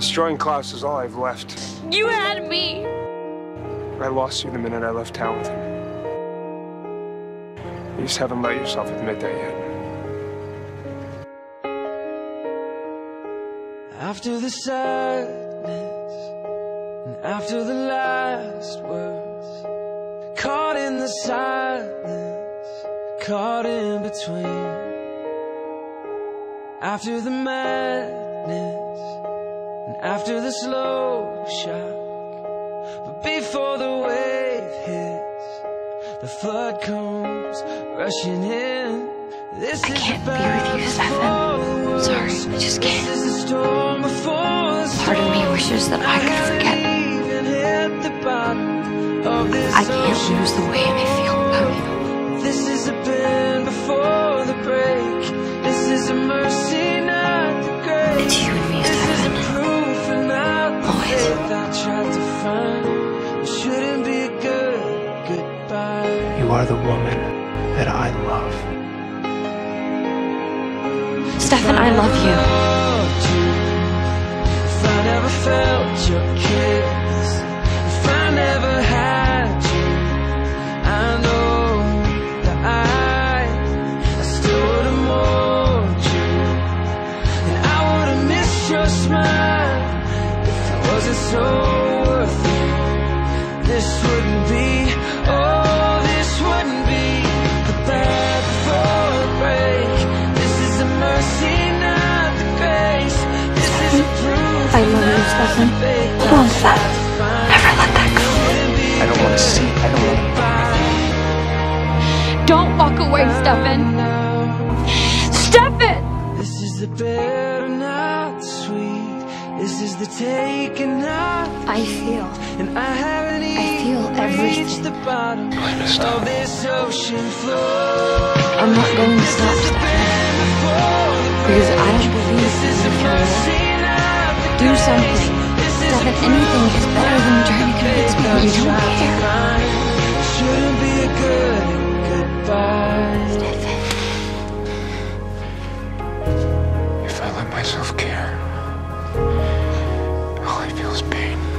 Destroying Klaus is all I've left. You had me. I lost you the minute I left town with him. You just haven't let yourself admit that yet. After the sadness and after the last words, caught in the silence, caught in between. After the madness and after the slow shock, but before the wave hits, the flood comes rushing in. This I can't be with you, Stefan. Sorry, I just can't. This is the storm before the Part of me wishes that I could forget. Even hit the bottom of this I can't lose the way You are the woman that I love. Stefan, I love you. you, if I never felt your kiss, if I never had you, I know that I, I still would have mourned you, and I would have missed your smile if it wasn't so worth it. This wouldn't I love you, Stefan. Hold on to that. Never let that go. I don't want to see. I don't want to. Don't walk away, Stefan. Stefan! This is the bitter, not sweet. This is the taking, not I feel. And I haven't I feel even everything. reached the bottom going to stop. of this ocean floor. I'm not going to stop, Stefan. Because something. Stefan anything is better than trying to convince me that you don't care. Shouldn't be a good goodbye. If I let myself care, all I feel is pain.